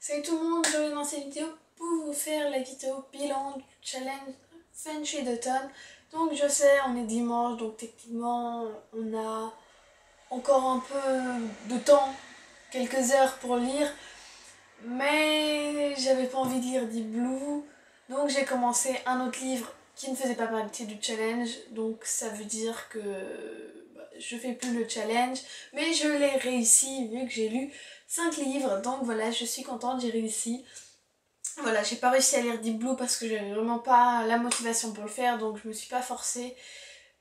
Salut tout le monde, je reviens dans cette vidéo pour vous faire la vidéo bilan du challenge Fenchie d'automne. Donc je sais, on est dimanche, donc techniquement on a encore un peu de temps, quelques heures pour lire. Mais j'avais pas envie de lire Deep Blue, donc j'ai commencé un autre livre qui ne faisait pas partie du challenge. Donc ça veut dire que je fais plus le challenge, mais je l'ai réussi vu que j'ai lu 5 livres. Donc voilà, je suis contente, j'ai réussi. Voilà, j'ai pas réussi à lire Deep Blue parce que j'avais vraiment pas la motivation pour le faire, donc je me suis pas forcée.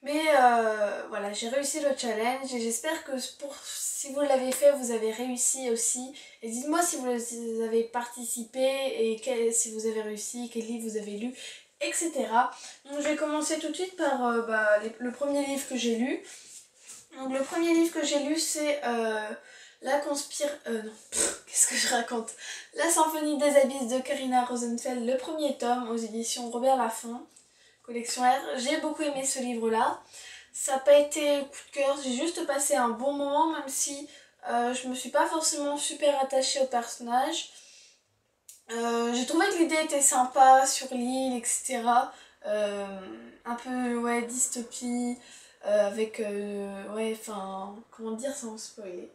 Mais euh, voilà, j'ai réussi le challenge et j'espère que pour, si vous l'avez fait, vous avez réussi aussi. Et dites-moi si vous avez participé et si vous avez réussi, quel livre vous avez lu, etc. Donc je vais commencer tout de suite par euh, bah, le premier livre que j'ai lu. Donc le premier livre que j'ai lu c'est euh, La conspire... Euh, non, qu'est-ce que je raconte? La symphonie des abysses de Karina Rosenfeld, le premier tome aux éditions Robert Laffont, collection R. J'ai beaucoup aimé ce livre-là. Ça n'a pas été coup de cœur, j'ai juste passé un bon moment même si euh, je me suis pas forcément super attachée au personnage. Euh, j'ai trouvé que l'idée était sympa sur l'île, etc. un peu, ouais, dystopie. Euh, avec, euh, ouais, enfin, comment dire sans spoiler.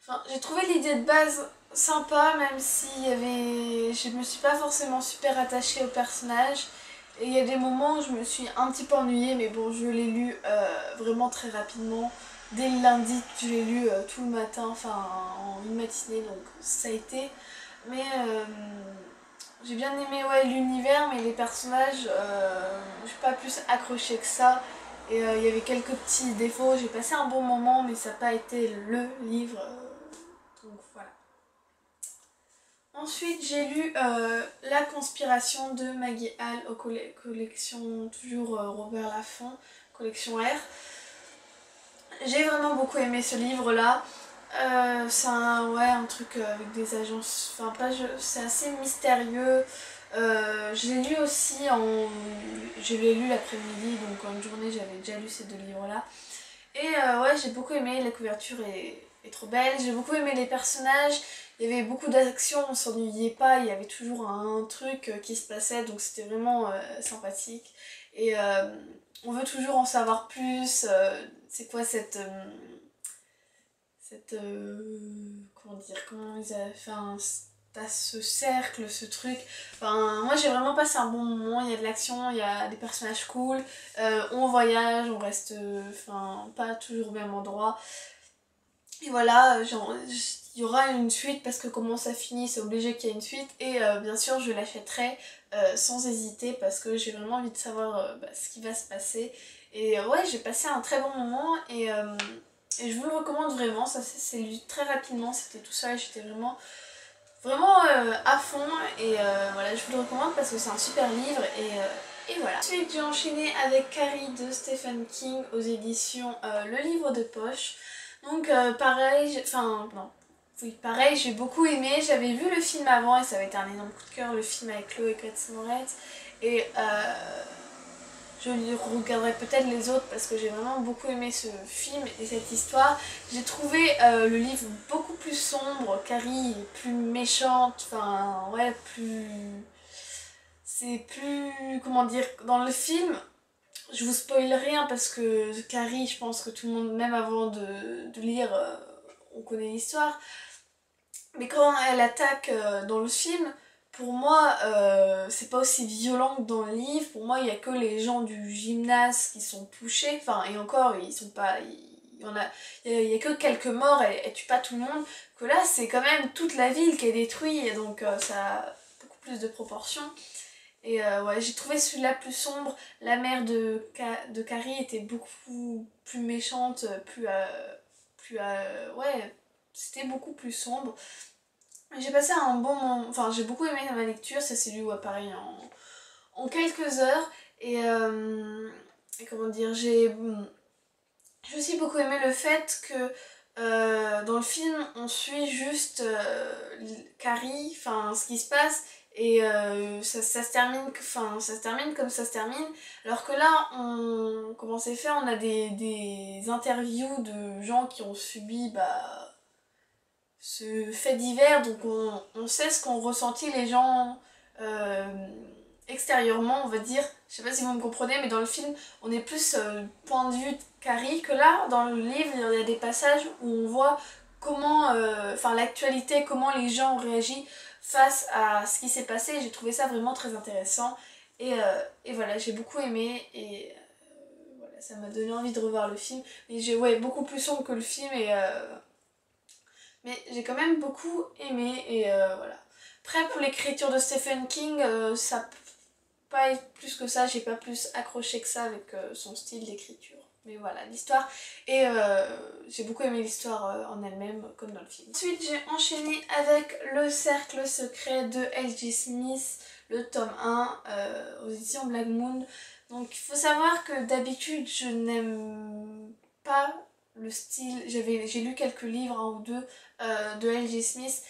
Enfin, j'ai trouvé l'idée de base sympa, même si y avait... je me suis pas forcément super attachée au personnage. Et il y a des moments où je me suis un petit peu ennuyée, mais bon, je l'ai lu euh, vraiment très rapidement. Dès le lundi, je l'ai lu tout le matin, enfin en une matinée, donc ça a été. Mais j'ai bien aimé ouais, l'univers, mais les personnages, je suis pas plus accrochée que ça. Et euh, il y avait quelques petits défauts. J'ai passé un bon moment, mais ça n'a pas été le livre. Euh, donc voilà. Ensuite, j'ai lu euh, La conspiration de Maggie Hall aux collections toujours Robert Laffont, collection R. J'ai vraiment beaucoup aimé ce livre-là. C'est un, ouais, un truc avec des agences, enfin pas, c'est assez mystérieux. Euh, je l'ai lu aussi en... Je l'ai lu l'après-midi, donc en une journée j'avais déjà lu ces deux livres-là. Et euh, ouais, j'ai beaucoup aimé, la couverture est, trop belle, j'ai beaucoup aimé les personnages, il y avait beaucoup d'actions, on s'ennuyait pas, il y avait toujours un truc euh, qui se passait, donc c'était vraiment sympathique. Et on veut toujours en savoir plus, c'est quoi cette... cette... comment dire, comment ils avaient fait un ce cercle, ce truc. Enfin, moi j'ai vraiment passé un bon moment, il y a de l'action, il y a des personnages cool, euh, on voyage, on reste enfin pas toujours au même endroit. Et voilà, il y aura une suite parce que comment ça finit, c'est obligé qu'il y ait une suite. Et euh, bien sûr, je l'achèterai euh, sans hésiter parce que j'ai vraiment envie de savoir bah, ce qui va se passer. Et ouais, j'ai passé un très bon moment et, et je vous le recommande vraiment. Ça s'est lu très rapidement, c'était tout ça et j'étais vraiment vraiment euh, à fond et euh, voilà je vous le recommande parce que c'est un super livre et, euh, et voilà. Ensuite j'ai enchaîné avec Carrie de Stephen King aux éditions Le Livre de Poche. Donc pareil, enfin non, oui pareil j'ai beaucoup aimé, j'avais vu le film avant et ça avait été un énorme coup de cœur le film avec Chloé Grace Moretz et je regarderai peut-être les autres parce que j'ai vraiment beaucoup aimé ce film et cette histoire. J'ai trouvé euh, le livre beaucoup plus sombre, Carrie est plus méchante, enfin ouais, plus... C'est plus... comment dire, dans le film, je vous spoil rien parce que Carrie, je pense que tout le monde, même avant de, lire, euh, on connaît l'histoire. Mais quand elle attaque euh, dans le film, pour moi, euh, c'est pas aussi violent que dans le livre. Pour moi, il y a que les gens du gymnase qui sont touchés. Enfin, et encore, ils sont pas. Il y, a, il y a que quelques morts, et, et tue pas tout le monde. Que là, c'est quand même toute la ville qui est détruite, et donc euh, ça a beaucoup plus de proportions. Et euh, ouais, j'ai trouvé celui-là plus sombre. La mère de, de Carrie était beaucoup plus méchante, plus. plus ouais, c'était beaucoup plus sombre. J'ai passé un bon moment, enfin j'ai beaucoup aimé ma lecture, ça s'est lu pareil en, en, quelques heures et, euh, comment dire, j'ai aussi beaucoup aimé le fait que euh, dans le film on suit juste euh, Carrie, enfin ce qui se passe et ça, se termine, enfin ça se termine comme ça se termine alors que là on comment c'est fait on a des, des interviews de gens qui ont subi bah ce fait divers, donc on, sait ce qu'ont ressenti les gens extérieurement, on va dire. Je sais pas si vous me comprenez, mais dans le film, on est plus point de vue Carrie que là, dans le livre, il y a des passages où on voit comment, enfin l'actualité, comment les gens ont réagi face à ce qui s'est passé. J'ai trouvé ça vraiment très intéressant. Et, euh, et voilà, j'ai beaucoup aimé et euh, voilà, ça m'a donné envie de revoir le film. Mais j'ai ouais, beaucoup plus sombre que le film et... Euh, mais j'ai quand même beaucoup aimé et voilà. Après pour l'écriture de Stephen King, ça peut pas plus que ça, j'ai pas plus accroché que ça avec son style d'écriture. Mais voilà, l'histoire. Et j'ai beaucoup aimé l'histoire en elle-même, comme dans le film. Ensuite, j'ai enchaîné avec Le Cercle Secret de L.G. Smith le tome 1 euh, aux éditions Black Moon. Donc il faut savoir que d'habitude je n'aime pas le style, j'ai lu quelques livres, un ou deux, euh, de L.G. Smith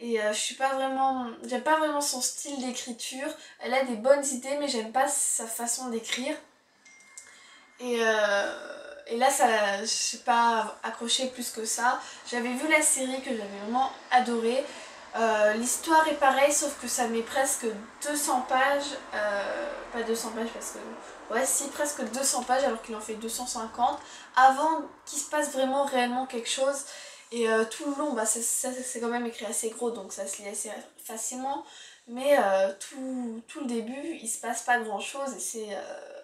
et euh, je suis pas vraiment, j'aime pas vraiment son style d'écriture. Elle a des bonnes idées mais j'aime pas sa façon d'écrire. Et, et là ça, je suis pas accroché plus que ça. J'avais vu la série que j'avais vraiment adorée. Euh, l'histoire est pareille sauf que ça met presque 200 pages, euh, pas 200 pages parce que, ouais si presque 200 pages alors qu'il en fait 250 avant qu'il se passe vraiment réellement quelque chose. Et euh, tout le long bah, c'est quand même écrit assez gros donc ça se lit assez facilement. Mais tout, tout, le début il se passe pas grand chose et c'est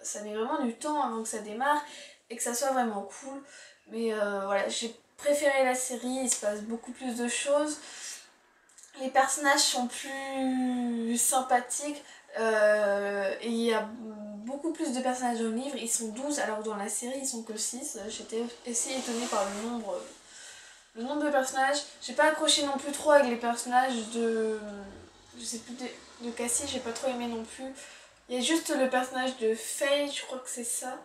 ça met vraiment du temps avant que ça démarre et que ça soit vraiment cool. Mais voilà j'ai préféré la série, il se passe beaucoup plus de choses. Les personnages sont plus sympathiques euh, et il y a beaucoup plus de personnages au livre, ils sont 12 alors dans la série ils sont que 6. J'étais assez étonnée par le nombre, le nombre de personnages. J'ai pas accroché non plus trop avec les personnages de. Je sais plus, de, de Cassie, j'ai pas trop aimé non plus. Il y a juste le personnage de Faye, je crois que c'est ça.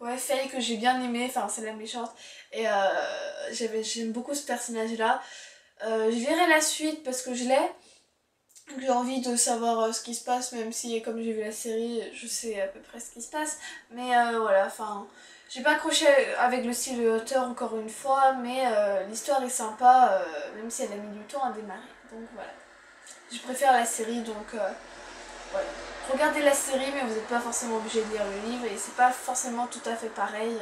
Ouais, Faye que j'ai bien aimé, enfin c'est la méchante. Et euh, j'aime beaucoup ce personnage là. Euh, je verrai la suite parce que je l'ai. J'ai envie de savoir euh, ce qui se passe, même si comme j'ai vu la série, je sais à peu près ce qui se passe. Mais euh, voilà, enfin, j'ai pas accroché avec le style de l'auteur encore une fois, mais l'histoire est sympa, même si elle a mis du temps à démarrer. Donc voilà. Je préfère la série, donc voilà. Regardez la série, mais vous n'êtes pas forcément obligé de lire le livre, et c'est pas forcément tout à fait pareil.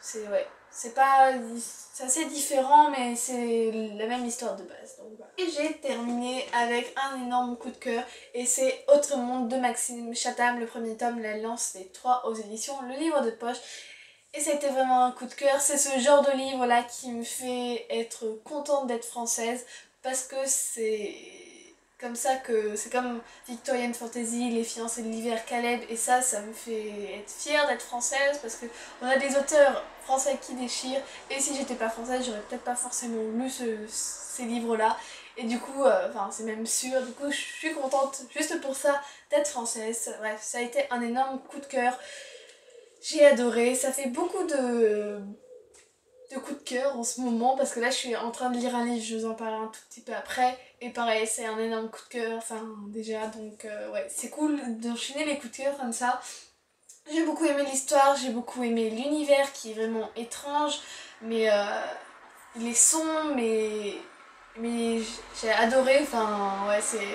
c'est ouais. C'est pas. C'est assez différent, mais c'est la même histoire de base. Et j'ai terminé avec un énorme coup de cœur, et c'est Autre Monde de Maxime Chatham, le premier tome, La Lance des Trois aux éditions, le livre de poche. Et c'était vraiment un coup de cœur. C'est ce genre de livre là qui me fait être contente d'être française parce que c'est comme ça que c'est comme Victorian Fantasy, Les fiancés de l'hiver, Caleb, et ça, ça me fait être fière d'être française parce que on a des auteurs français qui déchirent, et si j'étais pas française, j'aurais peut-être pas forcément lu ces livres-là, et du coup, euh, enfin, c'est même sûr, du coup, je suis contente juste pour ça d'être française. Bref, ça a été un énorme coup de cœur. J'ai adoré, ça fait beaucoup de de coup de cœur en ce moment parce que là je suis en train de lire un livre, je vous en parler un tout petit peu après et pareil c'est un énorme coup de cœur, enfin déjà donc euh, ouais c'est cool d'enchaîner les coups de cœur comme ça. J'ai beaucoup aimé l'histoire, j'ai beaucoup aimé l'univers qui est vraiment étrange mais euh, est sombre mais, mais j'ai adoré, enfin ouais c'est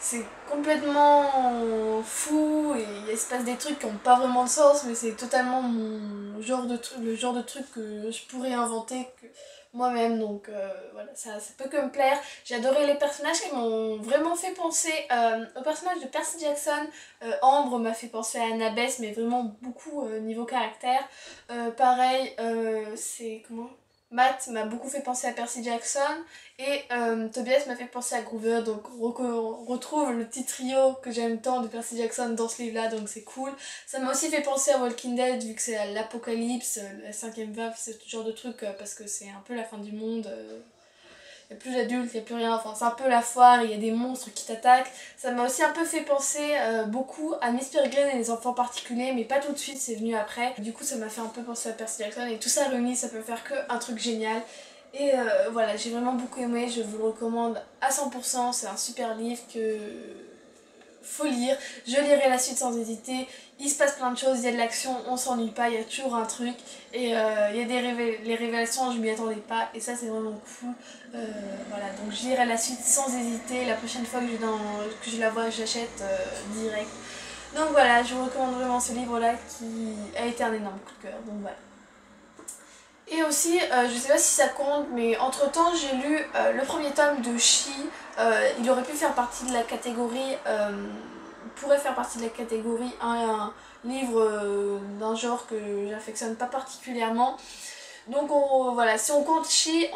c'est complètement fou et il se passe des trucs qui n'ont pas vraiment de sens mais c'est totalement mon genre de truc le genre de truc que je pourrais inventer moi-même donc euh, voilà ça, ça peut que me plaire. J'ai adoré les personnages qui m'ont vraiment fait penser euh, au personnage de Percy Jackson. Euh, Ambre m'a fait penser à Annabeth mais vraiment beaucoup niveau caractère. Pareil c'est comment? Matt m'a beaucoup fait penser à Percy Jackson et euh, Tobias m'a fait penser à Groover, donc on retrouve le petit trio que j'aime tant de Percy Jackson dans ce livre-là, donc c'est cool. Ça m'a aussi fait penser à Walking Dead, vu que c'est l'apocalypse, la cinquième vague, ce genre de truc, euh, parce que c'est un peu la fin du monde. Euh, il n'y a plus d'adultes, il n'y a plus rien, enfin c'est un peu la foire, il y a des monstres qui t'attaquent. Ça m'a aussi un peu fait penser euh, beaucoup à Miss Peregrine et les enfants particuliers, mais pas tout de suite, c'est venu après. Du coup ça m'a fait un peu penser à Percy Jackson et tout ça réuni, ça peut faire que un truc génial. Et euh, voilà, j'ai vraiment beaucoup aimé, je vous le recommande à 100%, c'est un super livre que... faut lire. Je lirai la suite sans hésiter. Il se passe plein de choses, il y a de l'action, on s'ennuie pas, il y a toujours un truc. Et euh, il y a des les révélations, je m'y attendais pas. Et ça, c'est vraiment cool. Euh, voilà, donc je lirai la suite sans hésiter. La prochaine fois que je, dans, que je la vois, j'achète euh, direct. Donc voilà, je vous recommande vraiment ce livre-là qui a été un énorme coup de cœur. Donc voilà. Et aussi, je sais pas si ça compte, mais entre temps j'ai lu le premier tome de Chi. il aurait pu faire partie de la catégorie pourrait faire partie de la catégorie un, livre euh, d'un genre que j'affectionne pas particulièrement. Donc voilà, si on compte Chi,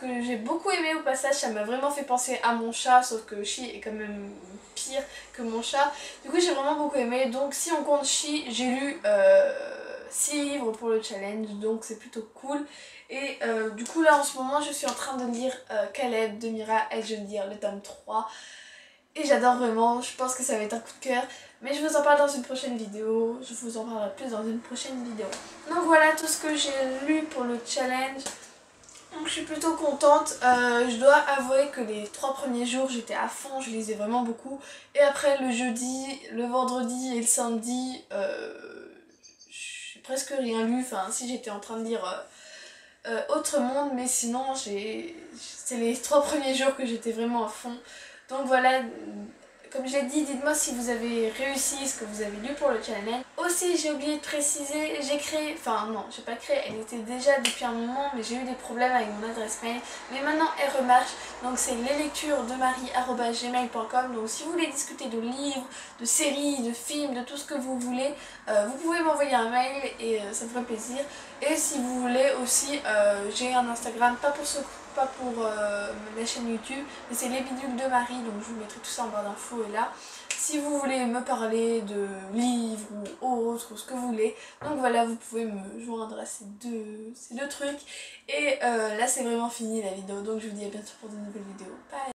que j'ai beaucoup aimé au passage, ça m'a vraiment fait penser à mon chat, sauf que Chi est quand même pire que mon chat. Du coup j'ai vraiment beaucoup aimé, donc si on compte Chi, j'ai lu 6 euh, livres pour le challenge, donc c'est plutôt cool. Et euh, du coup là en ce moment je suis en train de lire Caleb de Mira et je dire le tome 3. Et j'adore vraiment, je pense que ça va être un coup de cœur. Mais je vous en parle dans une prochaine vidéo. Je vous en parlerai plus dans une prochaine vidéo. Donc voilà tout ce que j'ai lu pour le challenge. Donc je suis plutôt contente. Euh, je dois avouer que les trois premiers jours j'étais à fond, je lisais vraiment beaucoup. Et après le jeudi, le vendredi et le samedi, euh, presque rien lu. Enfin si j'étais en train de lire euh, euh, Autre Monde, mais sinon c'est les trois premiers jours que j'étais vraiment à fond. Donc voilà, comme je l'ai dit, dites-moi si vous avez réussi ce que vous avez lu pour le challenge. Aussi, j'ai oublié de préciser, j'ai créé, enfin non, j'ai pas créé, elle était déjà depuis un moment, mais j'ai eu des problèmes avec mon adresse mail. Mais maintenant, elle remarche, donc c'est leslecturesdemarie.gmail.com Donc si vous voulez discuter de livres, de séries, de films, de tout ce que vous voulez, euh, vous pouvez m'envoyer un mail et euh, ça me ferait plaisir. Et si vous voulez aussi, euh, j'ai un Instagram, pas pour ce pas pour euh, ma chaîne YouTube, mais c'est les bidules de Marie, donc je vous mettrai tout ça en barre d'infos et là. Si vous voulez me parler de livres ou autre, ou ce que vous voulez, donc voilà, vous pouvez me joindre à ces deux, ces deux trucs. Et euh, là, c'est vraiment fini la vidéo, donc je vous dis à bientôt pour de nouvelles vidéos. Bye